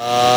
Uh,